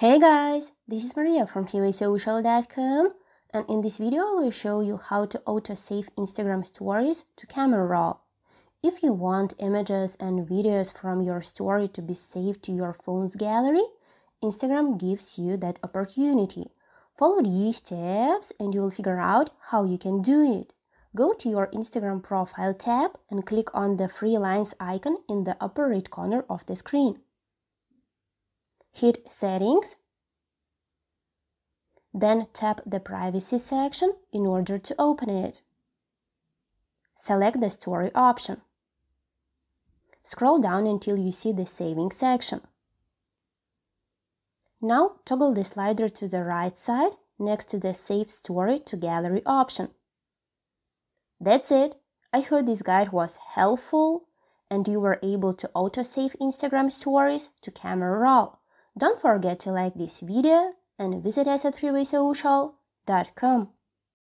Hey guys, this is Maria from freewaysocial.com and in this video I will show you how to auto-save Instagram stories to camera roll. If you want images and videos from your story to be saved to your phone's gallery, Instagram gives you that opportunity. Follow these steps and you will figure out how you can do it. Go to your Instagram profile tab and click on the three lines icon in the upper right corner of the screen. Hit Settings, then tap the Privacy section in order to open it. Select the Story option. Scroll down until you see the Saving section. Now toggle the slider to the right side next to the Save Story to Gallery option. That's it. I hope this guide was helpful and you were able to auto-save Instagram stories to camera roll. Don't forget to like this video and visit us at freewaysocial.com.